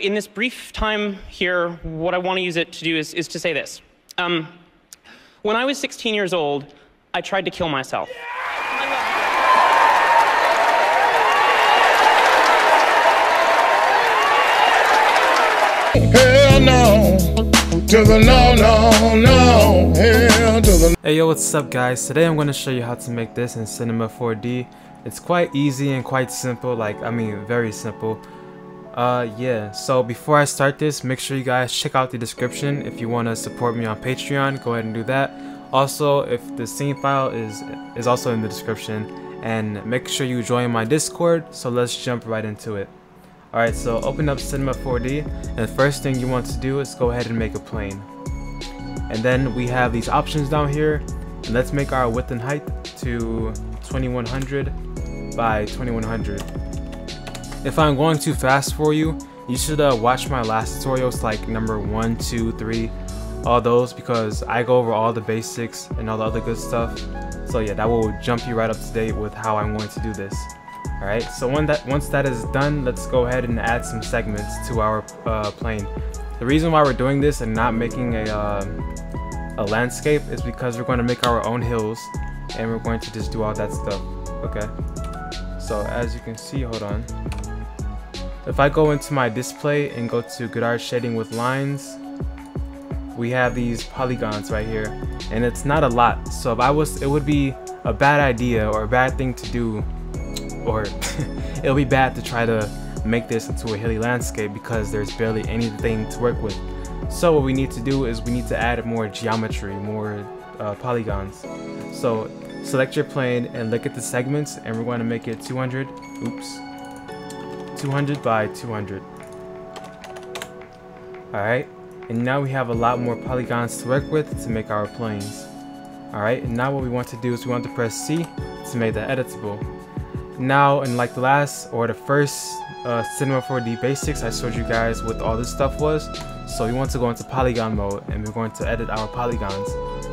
In this brief time here, what I want to use it to do is, is to say this. Um, when I was 16 years old, I tried to kill myself. Hell no. To the no, no, no. Hell to the Hey yo, what's up guys? Today I'm going to show you how to make this in Cinema 4D. It's quite easy and quite simple, like, I mean, very simple. Uh, yeah, so before I start this, make sure you guys check out the description. If you want to support me on Patreon, go ahead and do that. Also, if the scene file is, is also in the description. And make sure you join my Discord, so let's jump right into it. Alright, so open up Cinema 4D, and the first thing you want to do is go ahead and make a plane. And then we have these options down here, and let's make our width and height to 2100 by 2100. If I'm going too fast for you, you should uh, watch my last tutorials like number 1, 2, 3, all those because I go over all the basics and all the other good stuff. So yeah, that will jump you right up to date with how I'm going to do this. Alright, so when that, once that is done, let's go ahead and add some segments to our uh, plane. The reason why we're doing this and not making a, uh, a landscape is because we're going to make our own hills and we're going to just do all that stuff, okay? So as you can see, hold on. If I go into my display and go to Gouraud shading with lines, we have these polygons right here and it's not a lot. So if I was, it would be a bad idea or a bad thing to do or it'll be bad to try to make this into a hilly landscape because there's barely anything to work with. So what we need to do is we need to add more geometry, more uh, polygons. So select your plane and look at the segments and we're going to make it 200, oops, 200 by 200. Alright, and now we have a lot more polygons to work with to make our planes. Alright, and now what we want to do is we want to press C to make that editable. Now, in like the last or the first uh, Cinema 4D basics, I showed you guys what all this stuff was. So we want to go into polygon mode and we're going to edit our polygons.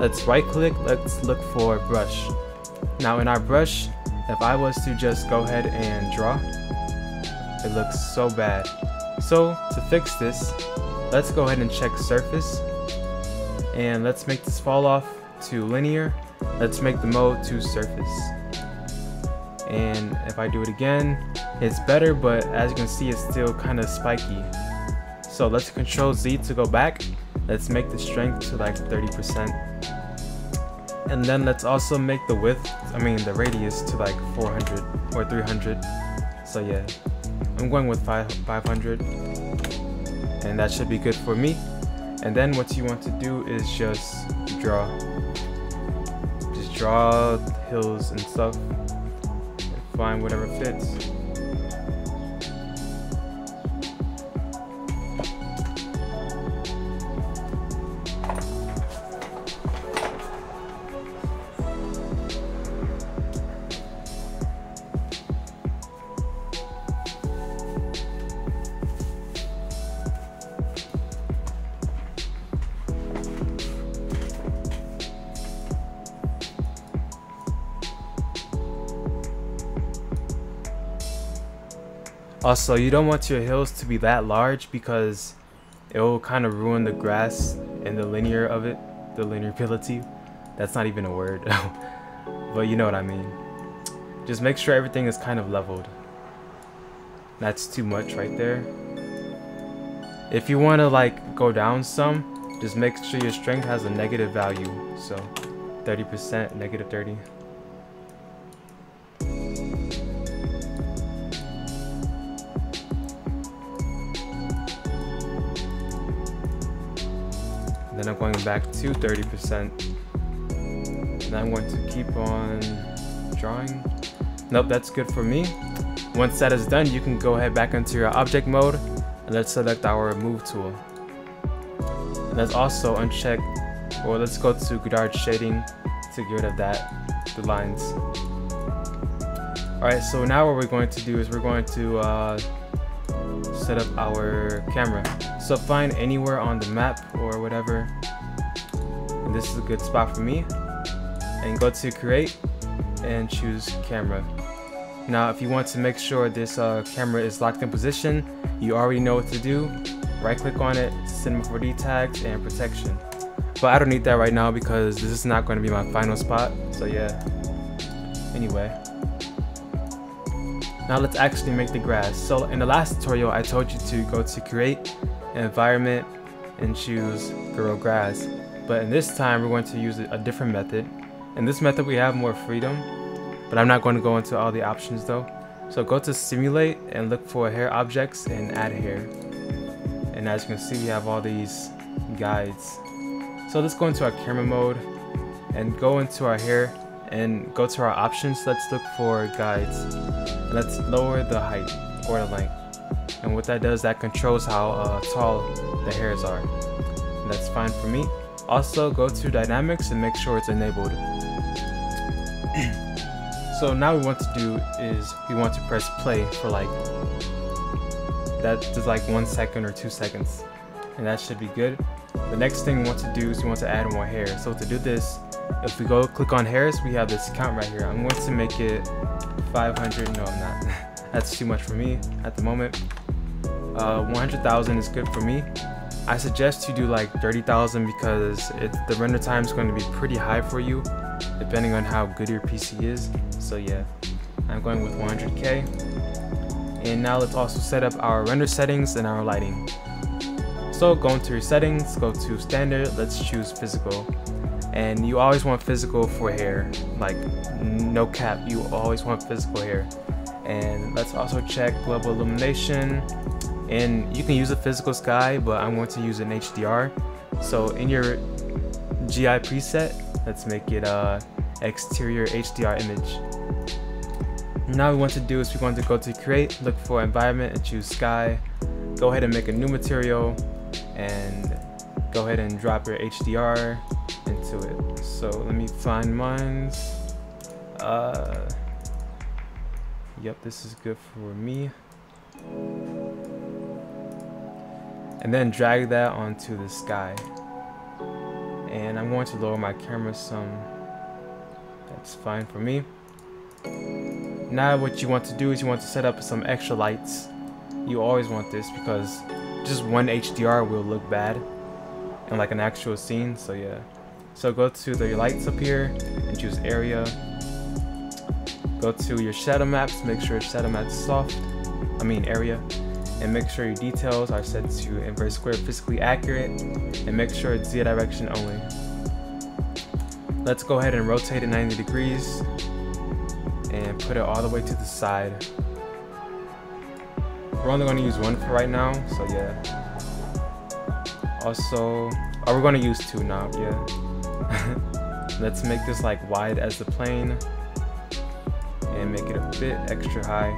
Let's right click, let's look for brush. Now in our brush, if I was to just go ahead and draw, it looks so bad. So to fix this, let's go ahead and check surface. And let's make this fall off to linear. Let's make the mode to surface. And if I do it again it's better but as you can see it's still kind of spiky. So let's control Z to go back. Let's make the strength to like 30% and then let's also make the width I mean the radius to like 400 or 300 so yeah I'm going with 5 500 and that should be good for me. And then what you want to do is just draw. Just draw hills and stuff. And find whatever fits. Also, you don't want your hills to be that large because it will kind of ruin the grass and the linear of it, the linearity. That's not even a word, but you know what I mean. Just make sure everything is kind of leveled. That's too much right there. If you want to like go down some, just make sure your strength has a negative value. So 30%, negative 30. Then I'm going back to 30%. And I'm going to keep on drawing. Nope, that's good for me. Once that is done, you can go ahead back into your object mode and let's select our move tool. Let's also uncheck, or let's go to Gouraud shading to get rid of that, the lines. Alright, so now what we're going to do is we're going to uh, set up our camera. So find anywhere on the map or whatever. And this is a good spot for me. And go to create and choose camera. Now, if you want to make sure this uh, camera is locked in position, you already know what to do. Right click on it, Cinema 4D tags, and protection. But I don't need that right now because this is not going to be my final spot. So yeah. Anyway. Now let's actually make the grass. So in the last tutorial, I told you to go to create, environment, and choose grow grass. But in this time, we're going to use a different method. In this method, we have more freedom, but I'm not going to go into all the options though. So go to simulate and look for hair objects and add hair. And as you can see, we have all these guides. So let's go into our camera mode and go into our hair and go to our options. Let's look for guides. Let's lower the height or the length. And what that does, that controls how uh, tall the hairs are. And that's fine for me. Also, go to dynamics and make sure it's enabled. so now we want to do is we want to press play for like that is just like one second or two seconds and that should be good the next thing we want to do is we want to add more hair so to do this if we go click on Harris, we have this count right here. I'm going to make it 500 no I'm not. That's too much for me at the moment. Uh, 100,000 is good for me. I suggest you do like 30,000 because it, the render time is going to be pretty high for you depending on how good your PC is. So yeah I'm going with 100k and now let's also set up our render settings and our lighting. So go into your settings go to standard. Let's choose physical and you always want physical for hair. Like no cap you always want physical hair. And let's also check global illumination. And you can use a physical sky but I'm going to use an HDR so in your GI preset let's make it a exterior HDR image. Now we want to do is we want to go to create look for environment and choose sky. Go ahead and make a new material and go ahead and drop your HDR into it. So let me find mine uh, yep this is good for me. And then drag that onto the sky. And I'm going to lower my camera some. That's fine for me. Now what you want to do is you want to set up some extra lights. You always want this because just one HDR will look bad in like an actual scene so yeah so go to the lights up here and choose area go to your shadow maps make sure shadow maps soft I mean area and make sure your details are set to inverse square physically accurate and make sure it's Z direction only. Let's go ahead and rotate it 90 degrees and put it all the way to the side. We're only going to use one for right now, so yeah. Also, oh, we're going to use two now, yeah. Let's make this like wide as the plane and make it a bit extra high.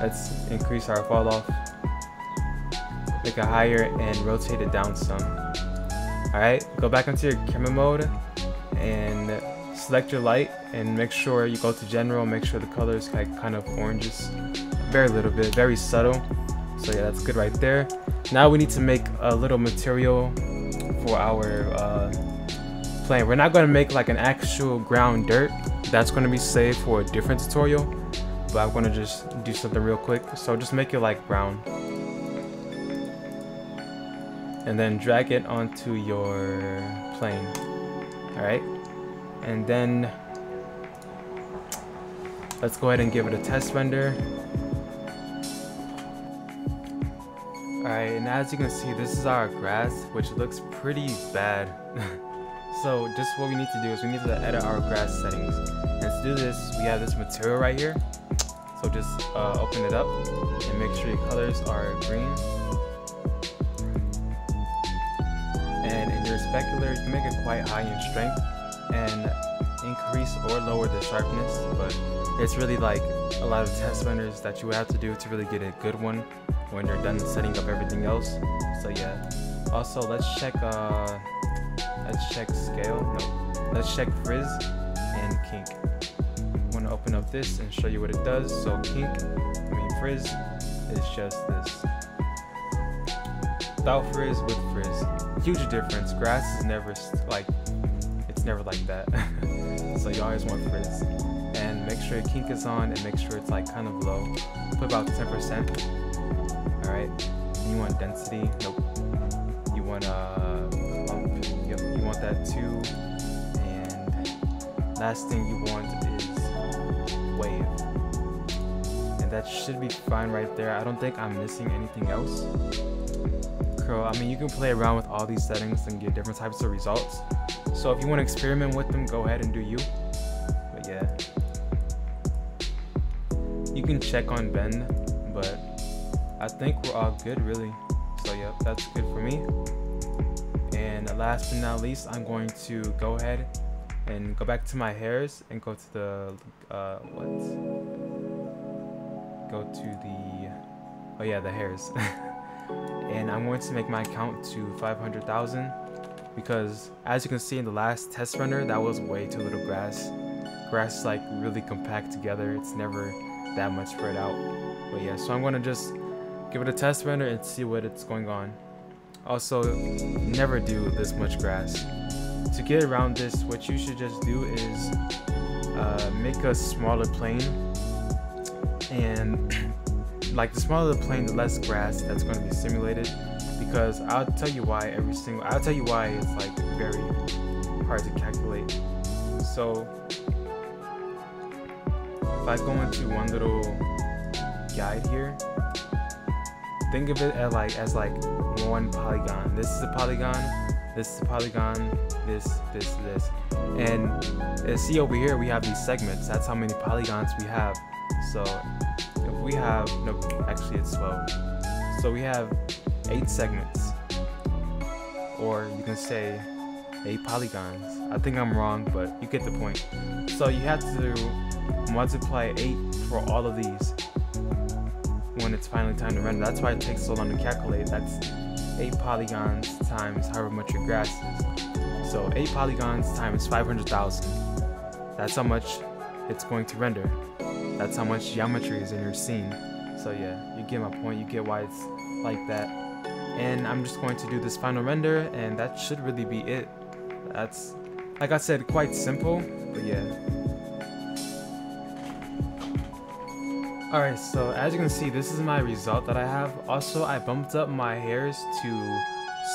Let's increase our fall off make it higher and rotate it down some. Alright, go back into your camera mode and select your light and make sure you go to general, make sure the color is like kind of oranges, very little bit, very subtle. So yeah, that's good right there. Now we need to make a little material for our uh, We're not going to make like an actual ground dirt. That's going to be saved for a different tutorial. But I'm going to just do something real quick. So just make it like brown and then drag it onto your plane alright and then let's go ahead and give it a test render alright and as you can see this is our grass which looks pretty bad so just what we need to do is we need to edit our grass settings. And to do this we have this material right here. So just uh, open it up and make sure your colors are green. And in your specular you can make it quite high in strength and increase or lower the sharpness but it's really like a lot of test renders that you have to do to really get a good one when you're done setting up everything else. So yeah. Also let's check uh let's check scale no let's check frizz and kink i want to open up this and show you what it does so kink i mean frizz is just this without frizz with frizz huge difference. Grass is never like, it's never like that. so you always want frizz. and make sure your kink is on and make sure it's like kind of low. Put about 10%. Alright. You want density? Nope. You want uh you want that too. And last thing you want is wave. And that should be fine right there. I don't think I'm missing anything else. Curl, I mean you can play around with all these settings and get different types of results. So if you want to experiment with them, go ahead and do you. But yeah. You can check on bend, but I think we're all good really. So yep, that's good for me. And last but not least, I'm going to go ahead and go back to my hairs and go to the, uh, what? Go to the, oh yeah, the hairs. and I'm going to make my count to 500,000 because as you can see in the last test render that was way too little grass grass is like really compact together it's never that much spread out but yeah so I'm gonna just give it a test render and see what it's going on also never do this much grass. To get around this what you should just do is uh, make a smaller plane and like the smaller the plane the less grass that's going to be simulated. Because I'll tell you why every single I'll tell you why it's like very hard to calculate. So if I go into one little guide here, think of it as like as like one polygon. This is a polygon, this is a polygon, this, this, this. And uh, see over here we have these segments. That's how many polygons we have. So if we have no actually it's 12. So we have eight segments. Or you can say eight polygons. I think I'm wrong, but you get the point. So you have to multiply eight for all of these when it's finally time to render. That's why it takes so long to calculate. That's eight polygons times however much your grass is. So eight polygons times 500,000. That's how much it's going to render. That's how much geometry is in your scene. So yeah, you get my point. You get why it's like that and I'm just going to do this final render and that should really be it that's like I said quite simple but yeah alright so as you can see this is my result that I have also I bumped up my hairs to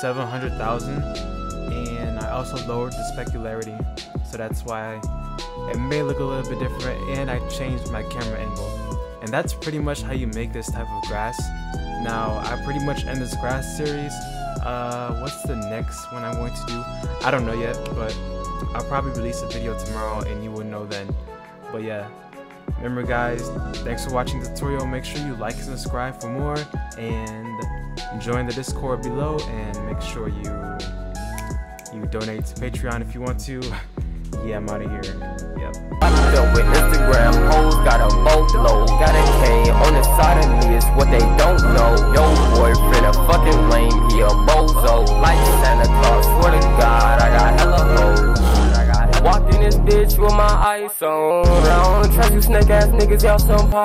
700,000 and I also lowered the specularity so that's why it may look a little bit different and I changed my camera angle and that's pretty much how you make this type of grass now, I pretty much end this grass series. Uh, what's the next one I'm going to do? I don't know yet, but I'll probably release a video tomorrow and you will know then. But yeah, remember guys, thanks for watching the tutorial. Make sure you like and subscribe for more and join the Discord below and make sure you you donate to Patreon if you want to. yeah, I'm out of here. Yep. With Instagram hoes, got a boatload, got a K on the side of me, is what they don't know. Yo, boyfriend, a fucking lame, he a bozo. Like Santa Claus, swear to God, I got hella hoes. Walked in this bitch with my ice on. I don't trust you snake ass niggas, y'all some pie.